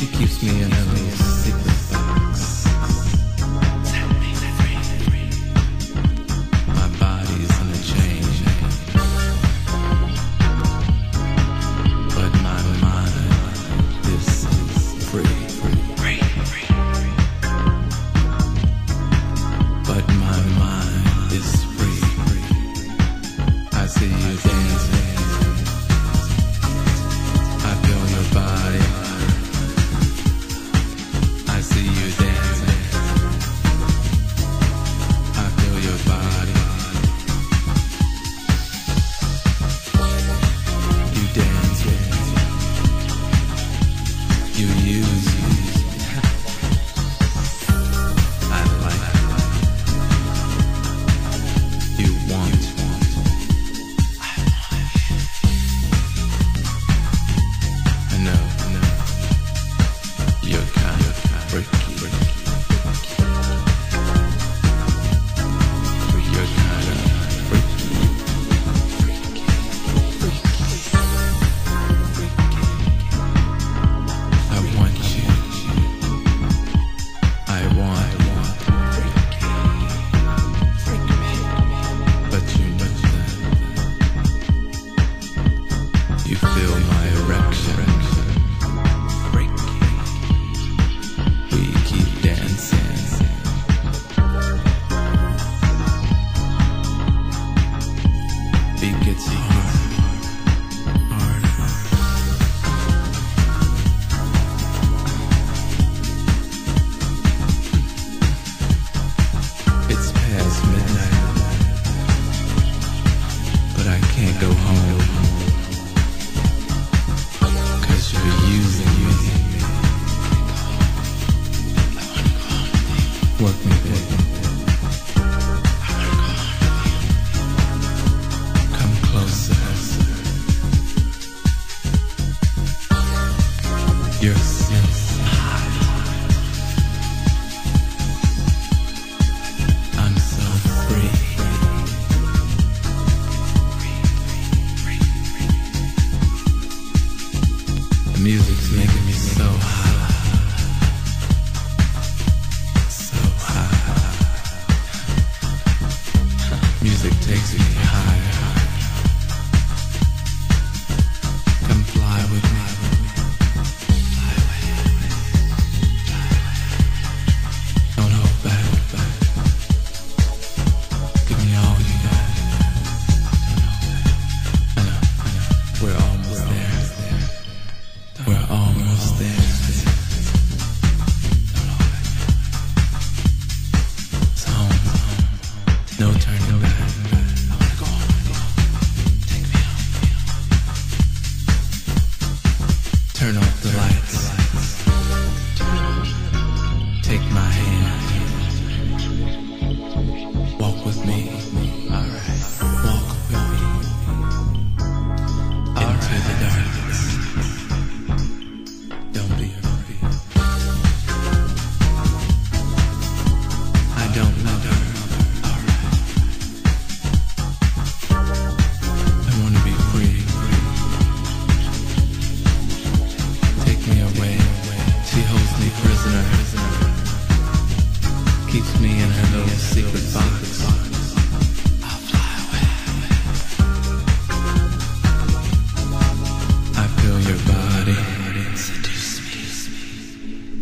She keeps me in her secret yes.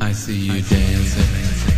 I see you dancing.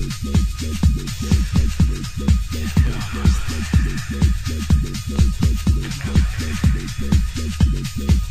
that.